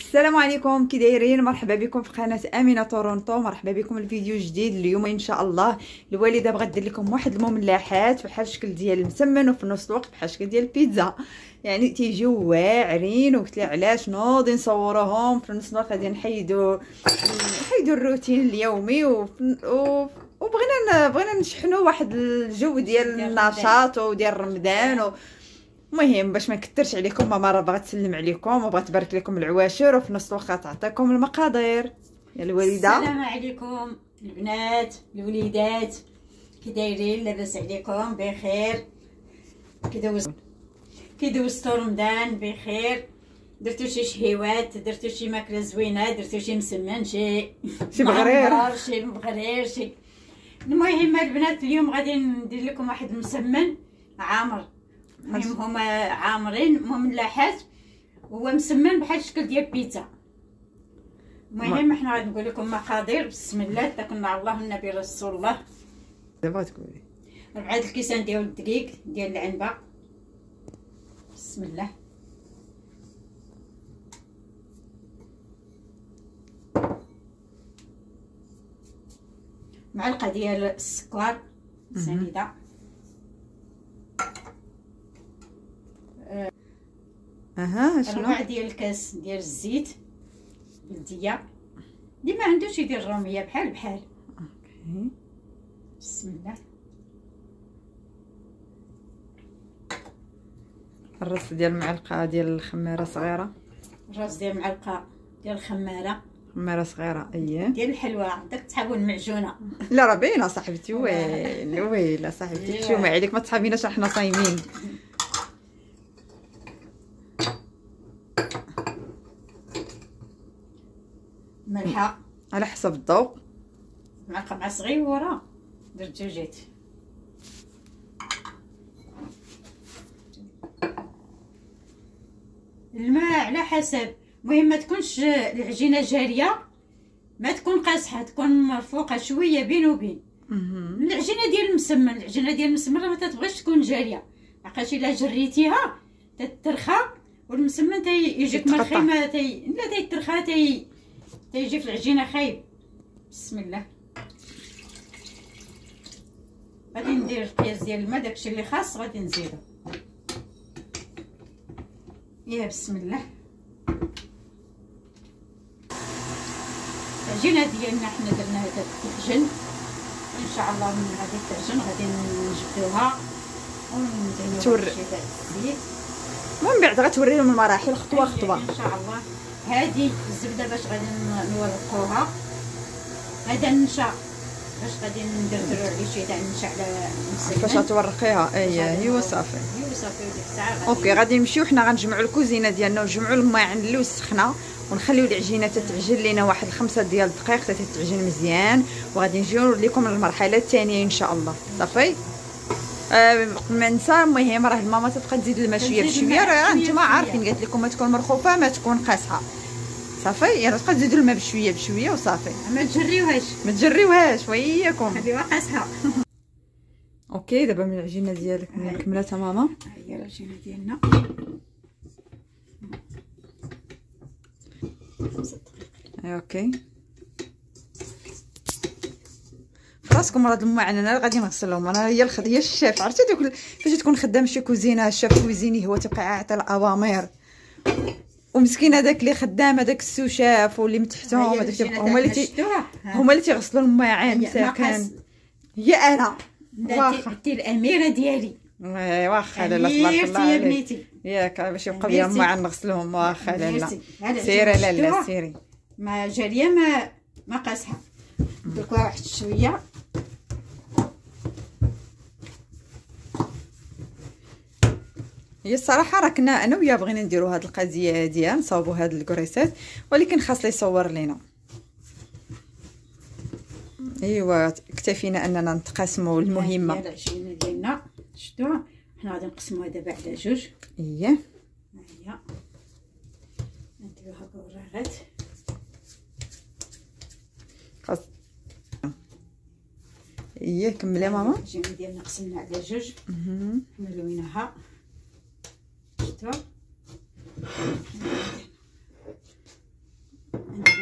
السلام عليكم كي دايرين؟ مرحبا بكم في قناة أمينة تورونتو. مرحبا بكم الفيديو جديد اليوم إن شاء الله. الوالدة بغات دير لكم واحد المملحات بحال الشكل ديال المسمن وفي نفس الوقت بحال الشكل ديال البيتزا. يعني تيجيو واعرين وقلت لها علاش نوضي نصورهم في نفس الوقت غادي نحيدوا نحيدوا الروتين اليومي و... و... وبغينا بغينا نشحنوا واحد الجو ديال النشاط وديال رمضان و... المهم باش ما نكثرش عليكم ماما راه باغا تسلم عليكم وبغات تبارك لكم العواشر وفي نفس الوقت تعطيكم المقادير. يا الوالده السلام عليكم البنات الوليدات. كي دايرين لاباس عليكم بخير. كي دوز كي دوزتو رمضان بخير. درتو شي شهيوات درتو شي ماكلة زوينة درتو شي مسمن شي شي بغرير. شي بغرير شي المهم البنات اليوم غادي ندير لكم واحد المسمن عامر. هما عامرين مملحات هو مسمن بحال الشكل ديال بيتزا. المهم إحنا غادي نقول لكم مقادير. بسم الله تكلنا على الله النبي رسول الله. دابا تقولي ربعة الكيسان ديال الدقيق ديال العنبة. بسم الله. معلقة ديال السكر سنيدة. أها شنو؟ ربع ديال الكاس ديال الزيت بلديه اللي ما عندوش يدير الرومية بحال بحال. أوكي. بسم الله. الرص ديال معلقة ديال الخميره صغيرة. الراس ديال معلقة ديال الخمارة. خميره صغيرة اييه ديال الحلوى. داك تحابوا المعجونه لا راه باينه صاحبتي ويل ويل صاحبتي. شو ما عليك ما تصحابيناش حنا صايمين. على حسب الذوق معلقه مع صغيرة درت جوجيت الماء على حسب. المهم ما تكونش العجينة جارية. ما تكون قاصحة تكون مرفوقة شوية بين وبين. العجينة ديال المسمن. العجينة ديال المسمن راه ما تتبغيش تكون جارية. عقلتي إلا جريتيها تترخى والمسمن تيجيك. مرخي ما تي لا تيترخى تي تيجي في العجينة خايب. بسم الله. غادي ندير القياس ديال الماء داكشي اللي خاص غادي نزيدو. يا بسم الله. العجينة ديالنا حنا درناها تتعجن إن شاء الله من غادي تعجن غادي نجبدوها. ونديرو تور- شي تاع الزيت. من بعد غتوري لهم المراحل خطوة خطوة. إن شاء الله. هذه الزبدة باش غادي نورقوها. هذا النشا باش غادي ندردرو عليه شي تاع النشا على فاش غتورقيها؟ اييه هي صافي. أيوا صافي وديك الساعة OK غادي نمشيو حنا غنجمعوا الكوزينة ديالنا ونجمعوا الماعن اللي توسخو ونخليو العجينة تتعجن لينا واحد خمسة ديال الدقائق حتى تتعجن مزيان. وغادي نجيو لكم المرحله الثانية إن شاء الله. صافي؟ آه قبل ما ننسى المهم راه الماما تبقى تزيد الماء شوية بشوية. راه نتوما. عارفين قالت لكم ما تكون مرخوفة ما تكون قاصحه صافي يعني تبقى تزيدوا الماء بشوية بشوية وصافي. ما تجريوهاش. ما تجريوهاش وياكم. خليوها قاصحه OK دابا من العجينة ديالك هاي. كملتها ماما. ها هي العجينة ديالنا. أوكي. فراسكم راه الماء عندنا غادي نغسلهم أنا هي الخد هي الشيف عرفتي؟ دوك فاش تكون خدام شي كوزينة الشيف كوزيني هو تبقى عاطي الأوامر. ومسكين هذاك اللي خدام هذاك السوشاف واللي من تحتهم ها هي هذاك هما اللي. هما اللي تيغسلوا مساكن مقاس. هي أنا. واخا. انتي الأميرة ديالي. واخا لا لا تبارك الله يا بنيتي. ياك باش يبقى بيا أميرتي. الماعن نغسلهم واخا لا لا. أميرتي. هذا سيري لا لا شفتوها؟ سيري. ما جاريه ما ما دركوها واحد شوية. هي الصراحة راه كنا أنا وياه بغينا نديرو هاد القضية هادي نصاوبو هاد الكريسات ولكن خاص لي يصور لينا. أيوا اكتفينا أننا نتقاسموا المهمة. العجينه ديالنا شفتوها حنا غادي نقسموها دابا على جوج. إيه. ها هي نديروها بوراغات. خاص. إيه كملي ماما. العجينه ديالنا قسمنا على جوج. مهم. شفتوها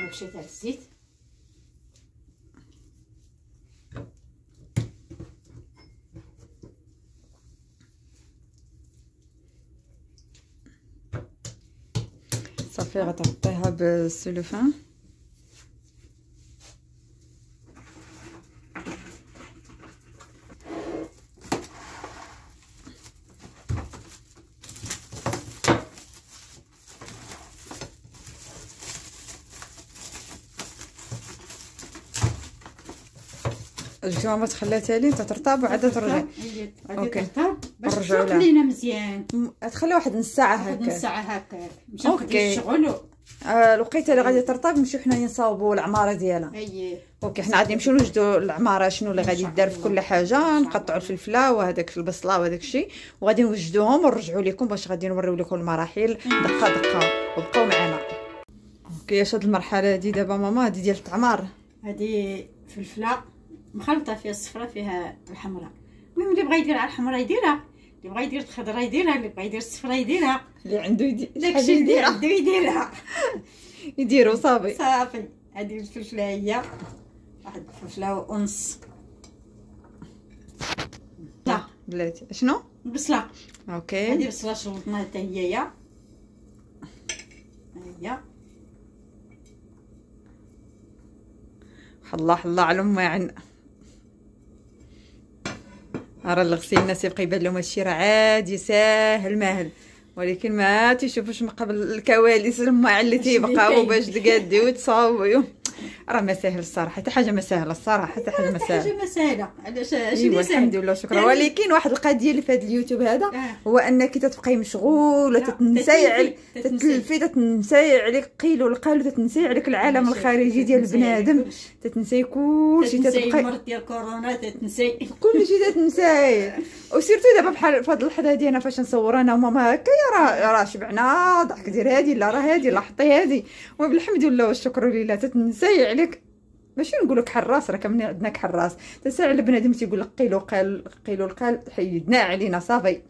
كبشه تاع الزيت صافي غتغطيها بالسلوفان الجوع ما تخليتها لي؟ انت ترطب وعاد ترجع. OK. باش نرجعوا لها. لينا مزيان. تخلي واحد نص ساعة واحد نص هكا. ساعه هكا. نقضي الشغل. آه الوقيتة اللي غادي ترطب نمشيو حنايا نصاوبوا العمارة ديالها. أي. OK حنا غادي نمشيو نوجدوا العمارة شنو اللي غادي يدار في كل حاجة نقطعوا الفلفلة وهذاك البصلة وهذاك الشيء وغادي نوجدوهم ونرجعوا لكم باش غادي نوريو لكم المراحل. دقة دقة. وبقاو معنا. OK اش هاد المرحلة هادي دابا ماما هادي ديال التعمار. هذه فلفلة. مخلطه فيها الصفراء فيها الحمراء. المهم اللي بغى يدير على الحمراء يديرها اللي بغى يدير الخضراء يديرها اللي بغى يدير الصفراء يديرها. اللي عنده يدير داكشي اللي عنده يديرها. يديروا صافي. صافي. هذه الفلفلة هي. واحد الفلفلة ونص لا بلاتي. شنو البصله أوكي. هذه بصلة شربطناها حتى هي هي. الله الله على ما عنا راه الغسيل الناس يبقى يبان لهم هادشي راه عادي ساهل ماهل ولكن ما تيشوفوش من قبل الكواليس لما اللي تيبقاو. باش تقاديو وتصاوبوا راه ما ساهل الصراحة حتى حاجة ما ساهله الصراحة حتى حاجة ما ساهله حاجة ما اش أيوا الحمد لله شكرا. يعني- ولكن واحد القضية اللي في هذا اليوتيوب هذا آه. هو أنك تتبقاي مشغوله تتنساي عليك تتلفي، تتنساي عليك قيل والقال تتنساي عليك العالم الخارجي ديال بنادم. تتنسي كلشي تتبقاي المرض ديال كورونا تتنسي. كلشي تتنساي وسيرتو دابا بحال في هاد اللحظة هادي أنا فاش نصور أنا وماما هكا يا راه راه شبعنا ضحك دير هادي لا راه هادي لا حطي هادي. وبالحمد لله والشكر لله تتنساي عليك. ماشي نقول لك حراس راه كاملين عندنا كحراس تنسى على بنادم تيقول لك قيلو قال قيلو القال حيدنا علينا صافي.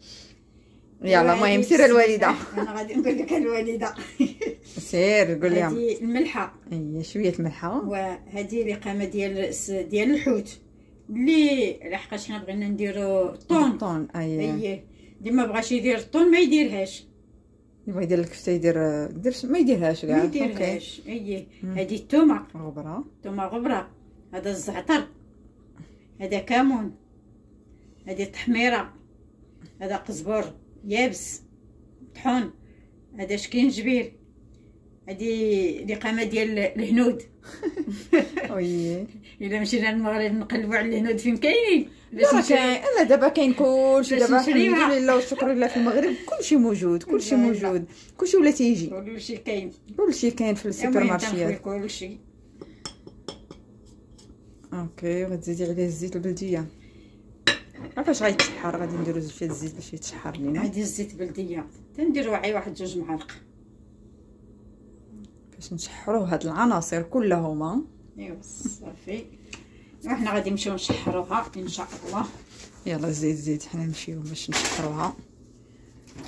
يلا المهم سير الوالدة. أنا غادي نقول لك الوالدة. سير قول لهم هذه الملحة. اي شوية ملحة. وهذه الاقامه ديال ديال الحوت. اللي لحقاش حنا بغينا نديرو الطون طون اي اي اللي ما بغاش يدير الطون ما يديرهاش. يبغى يدير لك فتى يدير يدير ما يديرهاش كاع. ما يديرهاش. اي هذه التومة. غبرة. تومه غبرة. هذا الزعتر. هذا كمون. هذه التحميرة. هذا قزبر. يابس. طحون. هذا سكينجبير. هذه الاقامه ديال الهنود. وي إلا مشينا للمغرب نقلبوا على الهنود فين كاينين. باش لا نشري كاين. أنا دابا كاين كلشي دابا الحمد. لله والشكر لله في المغرب. كلشي موجود كلشي. موجود. كلشي ولا تيجي؟ كلشي كاين. كلشي كاين في السوبر مارشيات كلشي. OK غتزيدي عليه الزيت البلدية. عرفاش غيتشحر؟ غادي نديرو شوية الزيت باش يتشحر لينا. هذه الزيت بلدية. تنديرو وعي واحد جوج معالق. باش نشحروا هاد العناصر كلهما. ايوا صافي. وحنا غادي نمشيو نشحروها إن شاء الله. يلا زيد زيد حنا نمشيو باش نشحروها.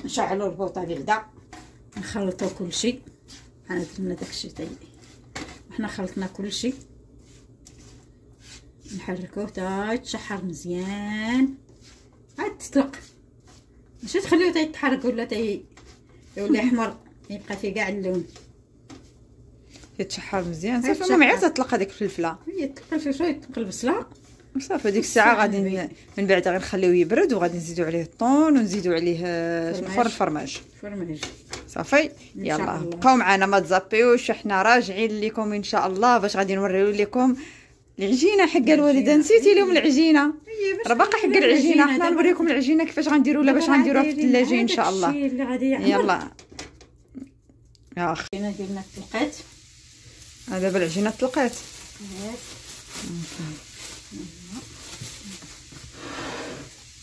نشعلوا البوطة بعدا نخلطوا كلشي حنا درنا داكشي تاي حنا خلطنا كلشي نحركوه تا يتشحر مزيان. عاد تطلق. ماشي تخليوه تا يتحرك ولا تا يولي أحمر يبقى فيه كاع اللون. يتشحر مزيان. صافي المهم عاد. تطلق هذيك الفلفلة. هي تقل في شوية تقل البصله صافي هذيك الساعة غادي من بعد غنخليوه يبرد وغادي نزيدو عليه الطون ونزيدو عليه. الفرماج. فرماج. صافي يلا. بقاو معنا ما تزابيوش حنا راجعين لكم إن شاء الله باش غادي نوريو لكم العجينة حق الوالدة. نسيتي لهم العجينة. راه باقا حق العجينة. حنا نوريكم العجينة كيفاش غنديروا ولا باش غنديروها في الثلاجة إن شاء الله. يلا. يا أخي. العجينة ديالنا تلقات. دابا العجينه طلقات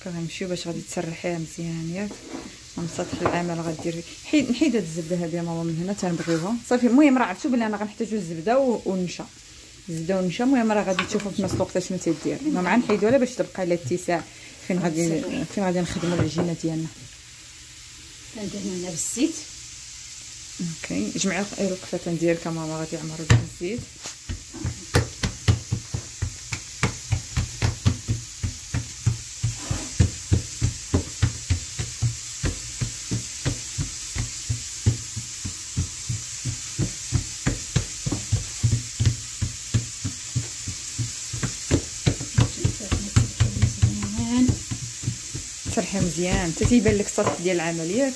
كنمشيو باش غادي تسرحيها مزيان ياك؟ من سطح العمل غديري حيد نحيد هاد الزبده هادي ماما من هنا تنبغيوها. صافي المهم راه عرفتوا بلي أنا غنحتاجو الزبدة والنشا الزبدة والنشا المهم راه غادي تشوفوا في نفس الوقت شنو تدير ما مع نحيدوها باش تبقى على اتساع فين غادي فين غادي نخدموا العجينة ديالنا. ندهنو هنا بالزيت. أوكي. جمعي القفاتان ديالك ماما غادي يعمروا الزيت ترحي مزيان. حتى تيبان لك السطح ديال العمليات.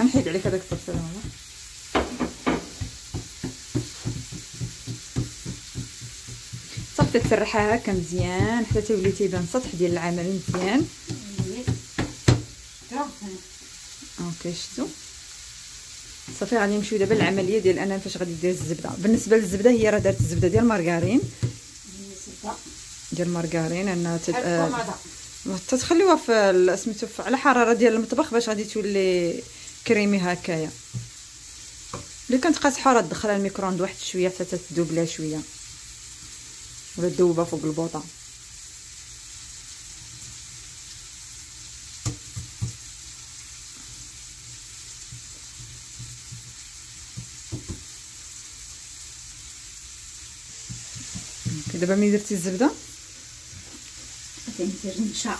غنحيد عليك هذاك الطرف ماما صافي تسرحها هكا مزيان حتى تولي تيبان السطح ديال العمل مزيان. OK شفتوا صافي غادي نمشيو دابا للعملية ديال أنا فاش غادي دير الزبدة. بالنسبة للزبدة هي راه دارت الزبدة ديال المارغرين ديال المارغرين انها تد... آه... تتخليوها في سميتو على حرارة ديال المطبخ باش غادي تولي كريمي هكايا. اللي كانت قاصحه راه تدخلها الميكرووند واحد شوية حتى تذوب لها شوية. ولا تذوبها فوق البوطة. دابا ملي درتي الزبدة؟ غادي ندير النشا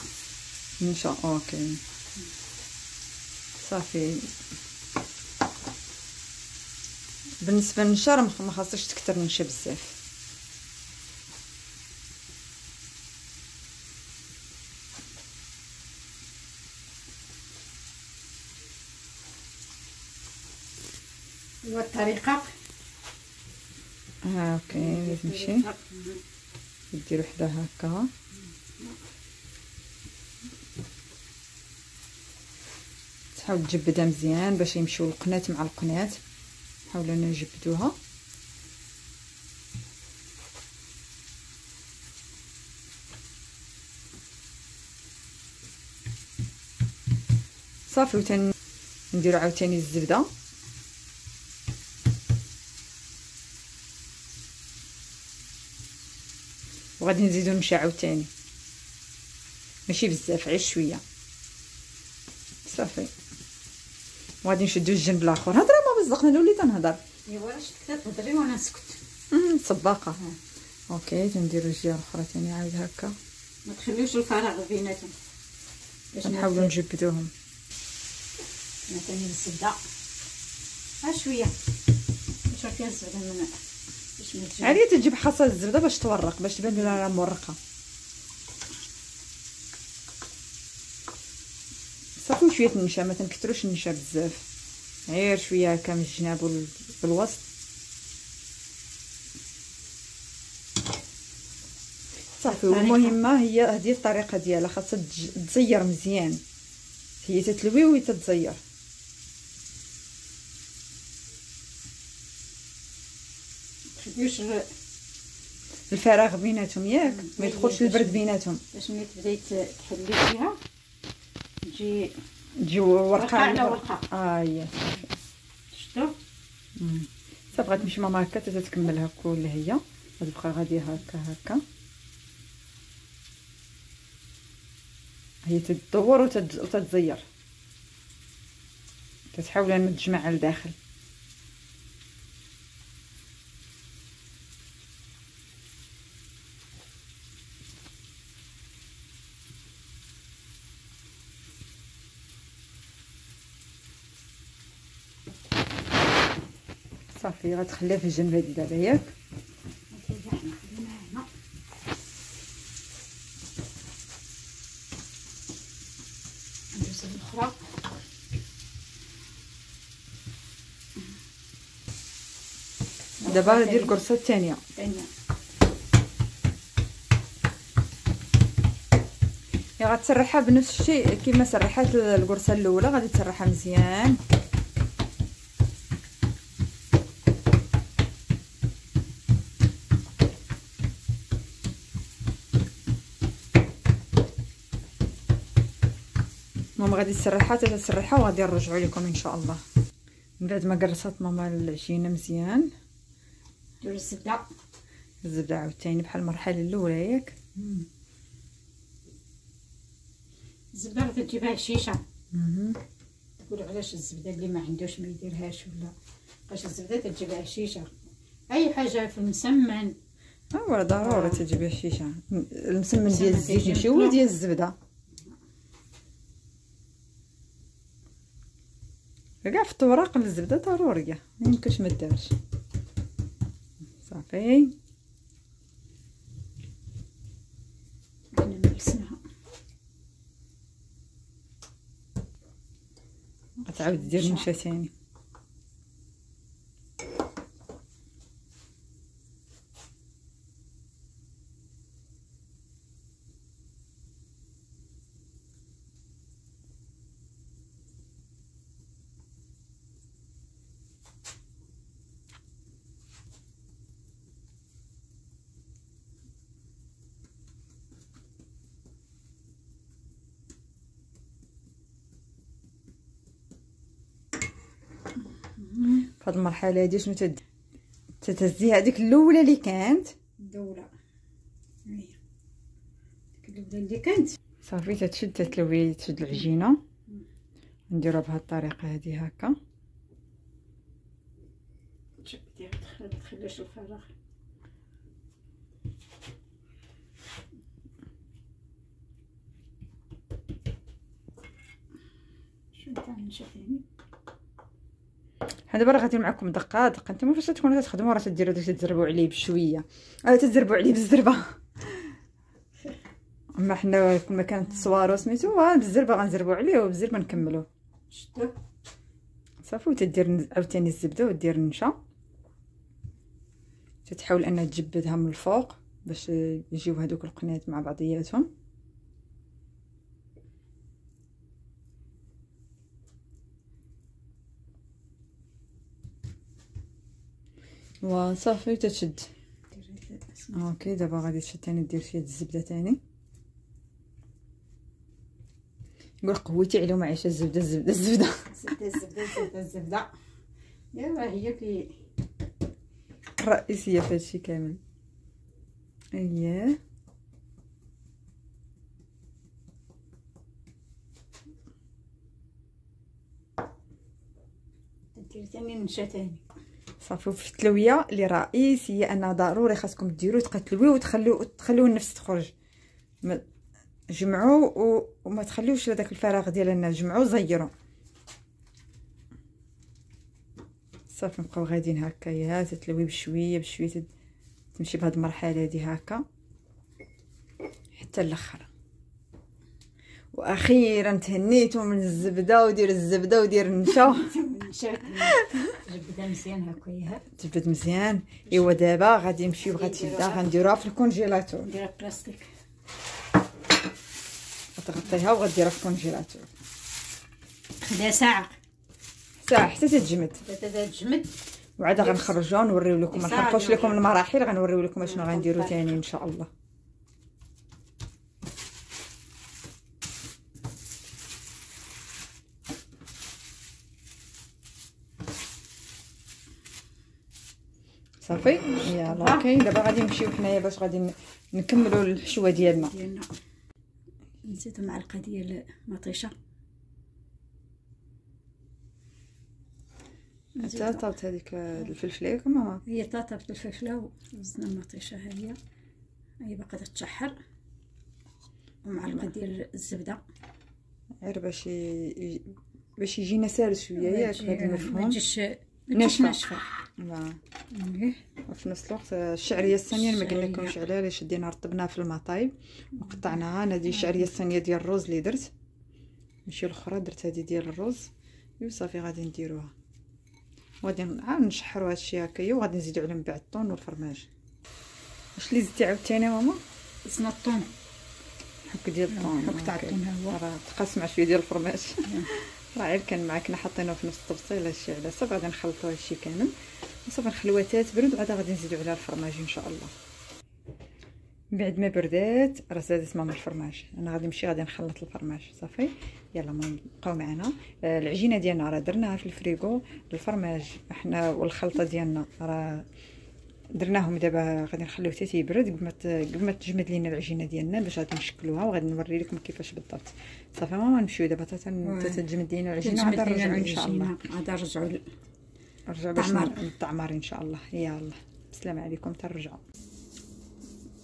النشا أوكي. صافي. بالنسبة للنشا راه ما خاصش تكثر النشا بزاف. هو الطريقة أوكي تمشي ديروا حدا هكا. تحاول تجبدها مزيان باش يمشيو القنات مع القنات نحاولوا نجبدوها صافي وتن نديرو عاوتاني الزبدة. وغادي نزيدو نمشي عاوتاني. ماشي بزاف غير شوية. صافي. وغادي نشدو الجنب الآخر. هضري ما بزاف أنا وليت نهضر أيوا علاش كتهضري وأنا نسكت. سباقه أوكي تنديرو الجهه الاخرى ثاني عاود هكا. ما تخليوش الفراغ بيناتهم. باش نحاولوا نجبدوهم. مثلا الزبده ها شوية. باش فيها الزبده من عادي تجيب حصى الزبدة باش تورق باش تبان لها مورقة. صافي شوية النشا ما تنكثروش النشا بزاف. غير شوية هكا من الجناب والوسط صافي والمهمه هي هذه الطريقة ديالها خاصها تزير مزيان. هي تتلوي وهي تخليوش الفراغ بيناتهم ياك ما يدخلش البرد بيناتهم. باش ملي تبداي تحلي فيها تجي تجي ورقة على ورقة. آه هي شفتوا صافي غتمشي ماما هكا حتى تكملها كل هي. غتبقى غادي هكا هكا. هي تدور وتتزير. تتحاول أن تجمع لداخل. صافي غتخليها في الجنب هادي دابا ياك؟ الأخرى. دابا ندير الكرصه الثانية. ثانية. غتسرحها بنفس الشيء كما سرحات الكرصه الأولى غادي تسرحها مزيان ماما غادي تسرحها حتى تسرحها وغادي نرجعوا لكم إن شاء الله. من بعد ما قرصت ماما العجينة مزيان. دير الزبدة. الزبدة عاوتاني بحال المرحلة الأولى ياك؟ الزبدة غادي تجيبها هشيشه تقولوا علاش الزبدة اللي ما عندوش ما يديرهاش ولا؟ باش الزبدة تجيبها هشيشه أي حاجة في المسمن. هو ضروري تجيبي الشيشه المسمن المسمن ديال الزيت ماشي هو. ديال الزبدة. كاع في التوراق الزبدة ضروريه ما يمكنش ما دارش صافي. أنا ملسناها غتعاود دير نشا ثاني في هاد المرحلة هادي شنو تد تتهزي هذيك الأولى اللي كانت؟ ديك البدا اللي كانت. صافي تتشد تتلوي تشد العجينة. نديروها بهاد الطريقة هادي هكا. تشبديها تخلي تخليش الفراغ شو تاع نشا حنا دابا راه غادي معكم دقة دقة. نتوما فاش تكونوا تخدموا راه تديروا داك تزربوا عليه بشوية. آه تزربوا عليه بالزربة. أما حنا كما كانت الصوارو سميتو آه، بالزربة غنزربوا عليه وبالزربة نكملوا شدو صافي وتدير عاوتاني الزبدة ودير النشا تتحاول أنها تجبدها من الفوق باش يجيو هذوك القنات مع بعضياتهم. وصافي تتشد؟ أوكي دابا غادي تشد تاني دير فيها الزبدة تاني. يقول قوتي عليهم معيشه الزبدة الزبدة الزبدة. زبده الزبدة الزبدة الزبدة. ايوا هي اللي الرئيسيه في هادشي كامل. أييه. دير ثاني نشا ثاني صافي وفي التلوية اللي رئيسيه أنها ضروري خاصكم ديروا تقتلويه وتخليو تخليو النفس تخرج. جمعوا و... وما تخليوش هذاك الفراغ ديال الناس جمعوا زيروا صافي نبقاو غاديين هكايا تتلوي بشويه بشوية. تمشي بهاد المرحلة هادي هكا. حتى الأخر. وأخيرا تهنيتو من الزبده ودير الزبدة ودير النشا. نشا جبدها مزيان هكايا تجبد مزيان. إيوا دابا غادي نمشيو غتشدها غنديروها في ال congélateur. نديرها بلاستيك. غتغطيها وغديرها في ال congélateur. خدها ساعة. ساعة حتى تتجمد. تبدا تجمد وعاد غنخرجوها ونوريو لكم. ما نحرقوش لكم نوريو. المراحل غنوريو لكم أشنو غنديرو تاني إن شاء الله. صافي. يلا أوكي. دابا غادي نمشيو حنايا باش غادي نكملوا الحشوة ديالنا ديالنا نزيدو معلقة ديال مطيشة. حتى طابت هذيك الفلفلة ماما هي طاطا الفلفلة وزنا المطيشه ها هي هي باقا تتشحر. ومعلقة ديال الزبدة. غير باش باش يجينا سال شوية ياك نفهم تجيش ما. تجيش ناشفة. إيه. وفي نفس الوقت الشعرية الثانية ما. قلنا لكمش عليها اللي شدينا رطبناها في الماء طايب وقطعناها. أنا هذه الشعرية الثانية ديال الرز اللي درت. ماشي الأخرى درت هذه ديال الرز وصافي غادي نديروها. وغادي عاد نشحروا هادشي هكايا وغادي نزيدو عليه من بعد الطون والفرماج. واش اللي زدتي عاوتاني ماما؟ زدنا الثوم حك ديال الطون. حك تاع. الطون ها هو. راه تقاسم مع شوية ديال الفرماج. راه غير كان معاك حاطينه في نفس التبصيل هادشي على صافي غادي نخلطوا هادشي كامل. وصافي نخليوها تتبرد وعاد غادي نزيدو عليها الفرماج إن شاء الله. من بعد ما بردات راه زادت ماما الفرماج. أنا غادي نمشي غادي نخلط الفرماج. صافي؟ يلا ما بقاو معنا. آه، العجينة ديالنا راه درناها في الفريغو. الفرماج إحنا والخلطة ديالنا راه درناهم دابا غادي نخليوه حتى تيبرد قبل ما قبل ما تجمد لينا العجينة ديالنا باش غادي نشكلوها وغادي نوري لكم كيفاش بالضبط. صافي ماما نمشيو دابا. حتى تتجمد لينا العجينة تجمد لينا نرجعوا إن شاء الله. نرجعوا ل- نرجع باش. الطعمار إن شاء الله. يلا. بسلام عليكم. ترجعوا.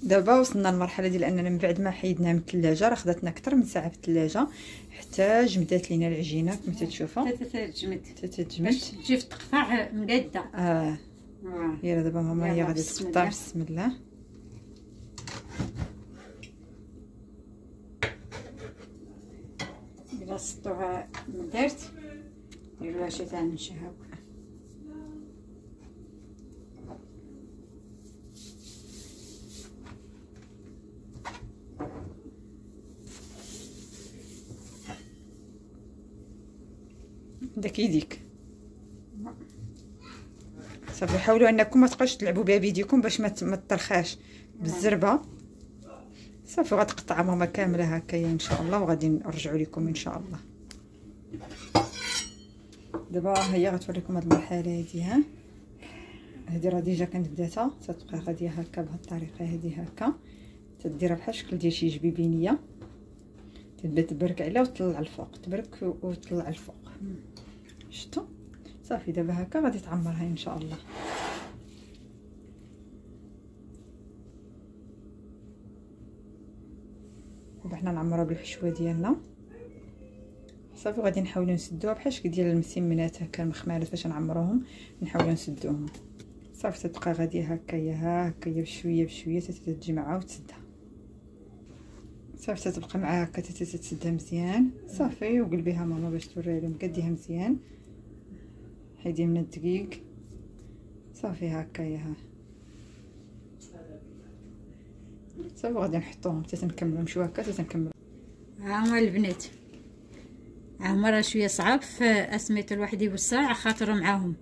دابا وصلنا للمرحله ديال أننا من بعد ما حيدناها من الثلاجه راه خداتنا أكثر من ساعة في الثلاجه حتى جمدات لينا العجينة كما تتشوفوا. حتى تتجمد. تتجمد. باش تجي في التقطاع مقاده آه. آه. يلا دابا ماما هي غادي تقطع. الله. بسم الله. إلا سطوها درت ديروها شي تاع نشهاو داك يديك. صافي حاولوا انكم ما تبقاوش تلعبوا بها بيديكم باش ما تطرخاش بالزربة. صافي غتقطع ماما كاملة هكايا إن شاء الله وغادي نرجعوا لكم إن شاء الله. دابا هي غتوريكم هاد المرحلة هادي ها؟ هادي راه ديجا كانت بداتها. تتبقى غاديه هكا بهاد الطريقة هادي هكا. تديرها بحال الشكل ديال شي جبيبينية. تبدا تبرك عليها وتطلع الفوق تبرك وتطلع الفوق. شفتوا صافي دابا هكا غادي تعمرها إن شاء الله. دابا حنا نعمروها بالحشوة ديالنا. صافي غادي نحاولوا نسدوها بحال شكل ديال المسمنات هكا المخمارات فاش نعمروهم نحاولوا نسدوهم. صافي تبقى غاديه هكايا هكايا بشوية بشوية حتى تتجمعها وتسدها صافي تتبقى معاها هكا حتى تتسدها مزيان. صافي وقلبيها ماما باش توريها لهم قديها مزيان. حيدي من الدقيق. صافي هكايا ها. صافي غادي نحطوهم. حتى تنكملو نمشيو هكا حتى تنكملو ها هما البنات. ها هما راه شوية صعاب في اسميتو الواحد يوسع خاطر معاهم.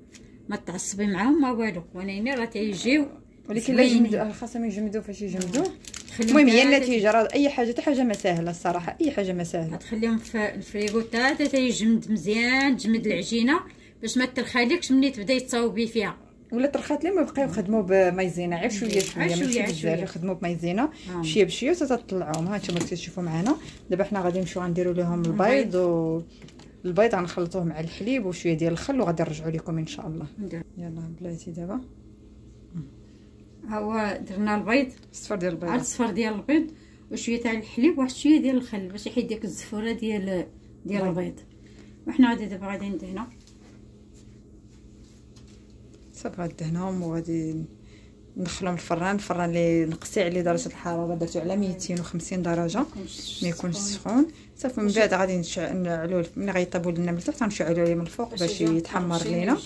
ما تعصبي معاهم ما والو. ونيني راه تيجيو ولكن لا. يجمدوا خاصهم يجمدوا فاش يجمدوا تخليهم المهم هي النتيجه راه أي حاجة حتى حاجة ما سهله الصراحة أي حاجة ما سهله غتخليهم في الفريغو تا تا تيجمد مزيان تجمد العجينة. باش ما ترخالكش ملي تبدا يتصاوبي فيها. ولا طرخات لهم يبقاو يخدموا بمايزينا غير شوية شوية غير ماشي شوية، بزاف. يخدموا بمايزينا. آه. شوية بشويه حتى تطلعوهم ها نتوما كتشوفوا معنا دابا حنا غادي نمشيو غنديروا لهم البيض. و البيض غنخلطوه مع الحليب وشوية ديال الخل وغادي نرجعوا لكم إن شاء الله. ندير. يلا بلاتي دابا. ها هو درنا البيض. الصفر ديال البيض. الصفر ديال البيض وشوية تاع الحليب وواحد شوية ديال الخل باش يحيد ديك الزفورة ديال ديال طيب. البيض. وحنا غادي دابا غادي ندهنو. صافي غندهنهم وغادي ندخلهم الفران. الفران اللي نقصي عليه درجة الحرارة درتو على 250 درجة. ما يكونش سخون. صافي من بعد غادي نعلوه ملي غيطيبوا لنا من التحت غنشعلوا عليه من الفوق باش يتحمر لينا.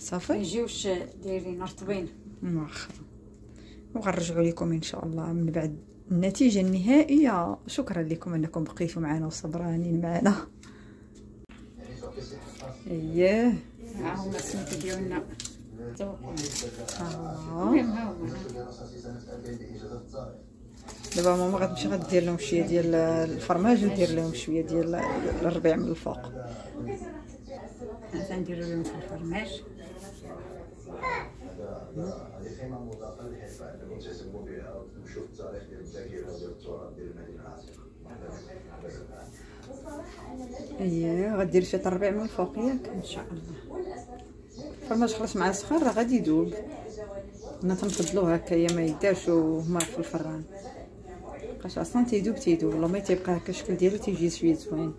صافي. يجيوش دايرين رطبين مؤخرا وغنرجعوا لكم إن شاء الله من بعد النتيجة النهائية. شكرا لكم أنكم بقيتوا معنا وصبرانين معنا. اييه ها هما السميتو ديالنا توقع آه. دابا ماما غتمشي غدير لهم شوية ديال الفرماج ودير لهم شوية ديال الربيع من الفوق. حتى نديرو لهم الفرماج. خيمه مضافه للحرفه انكم تهتموا بها وتمشوا في التاريخ ديال الذاكره ديال التراث ديال المدينة العتيقه اييه غدير شوية الربيع من الفوق ياك إن شاء الله. الفرماج خلاص مع السخان راه غادي يذوب حنا تنفضلوه هكايا ما يدارش وهما في الفران. بقاش أصلا تيذوب تيذوب والله ما تيبقى هكا الشكل ديالو تيجي شوية زوين.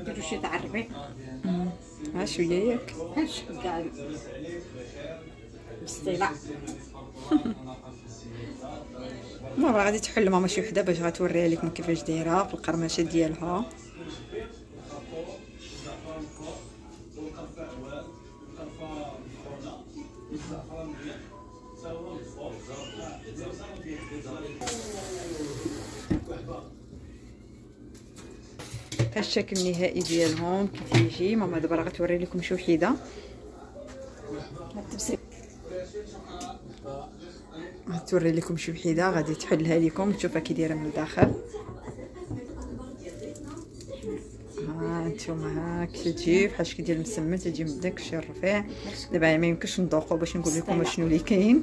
نديرو شي تاع الربيع ها شوية ياك. بحال الشكل تاع الاستيلاء ماما غادي تحل ماما شي وحدة باش غتوريها لكم كيفاش دايرة في القرمشة ديالها. ها الشكل النهائي ديالهم كي تيجي ماما دابا راه غتوري لكم شي وحده غتوري لكم شي وحيدة غادي تحلها لكم تشوفها كي دايرة من الداخل. ها نتوما هاك تجي بحال شكل ديال المسمن تجي من داك الشيء الرفيع دابا ما يمكنش نذوقوا باش نقول لكم شنو اللي كاين.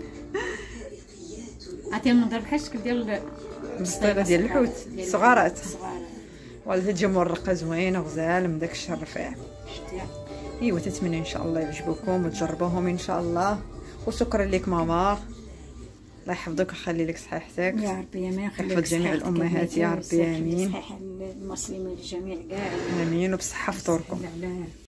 عطيهم نضرب بحال الشكل ديال مسطيله ديال الحوت صغارات. صغار ولا تجي مرقه زوينة غزال من داك الشيء الرفيع ايوا تتمنى إن شاء الله يعجبوكم وتجربوهم إن شاء الله. وشكرا لك ماما. الله يحفظك ويخلي لك صحيحتك يا ربي يا يخليك يحفظ جميع الأمهات يا ربي، آمين. صحيح المسلمين الجميع كاع آمين وبصحة فطوركم.